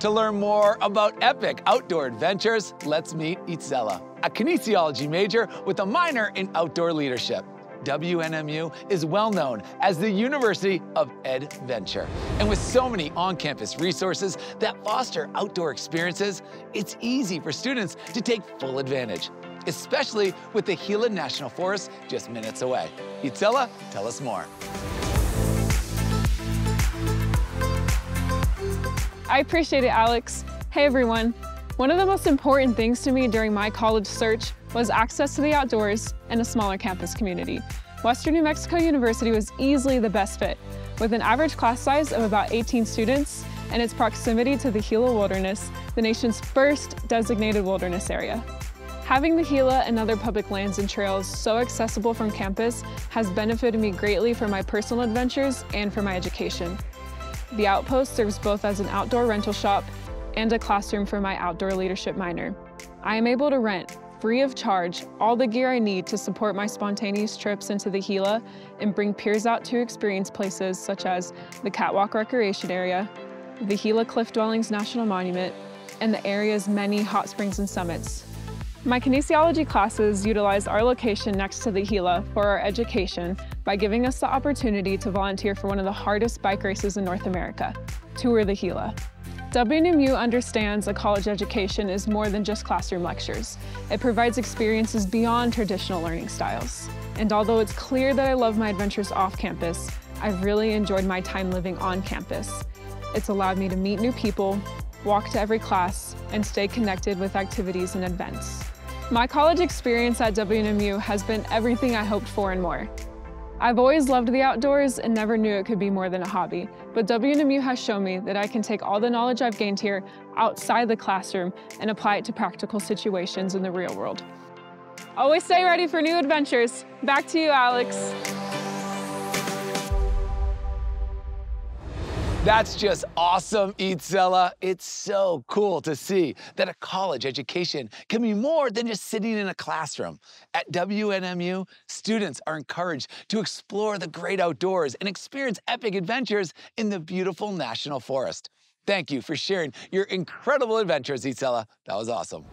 To learn more about epic outdoor adventures, let's meet Itzela, a kinesiology major with a minor in outdoor leadership. WNMU is well known as the University of EdVenture. And with so many on-campus resources that foster outdoor experiences, it's easy for students to take full advantage, especially with the Gila National Forest just minutes away. Itzela, tell us more. I appreciate it, Alex. Hey everyone. One of the most important things to me during my college search was access to the outdoors and a smaller campus community. Western New Mexico University was easily the best fit, with an average class size of about 18 students and its proximity to the Gila Wilderness, the nation's first designated wilderness area. Having the Gila and other public lands and trails so accessible from campus has benefited me greatly for my personal adventures and for my education. The Outpost serves both as an outdoor rental shop and a classroom for my outdoor leadership minor. I am able to rent, free of charge, all the gear I need to support my spontaneous trips into the Gila and bring peers out to experience places such as the Catwalk Recreation Area, the Gila Cliff Dwellings National Monument, and the area's many hot springs and summits. My kinesiology classes utilize our location next to the Gila for our education by giving us the opportunity to volunteer for one of the hardest bike races in North America, Tour the Gila. WNMU understands a college education is more than just classroom lectures. It provides experiences beyond traditional learning styles. And although it's clear that I love my adventures off campus, I've really enjoyed my time living on campus. It's allowed me to meet new people, walk to every class, and stay connected with activities and events. My college experience at WNMU has been everything I hoped for and more. I've always loved the outdoors and never knew it could be more than a hobby, but WNMU has shown me that I can take all the knowledge I've gained here outside the classroom and apply it to practical situations in the real world. Always stay ready for new adventures. Back to you, Alex. That's just awesome, Itzela. It's so cool to see that a college education can be more than just sitting in a classroom. At WNMU, students are encouraged to explore the great outdoors and experience epic adventures in the beautiful National Forest. Thank you for sharing your incredible adventures, Itzela. That was awesome.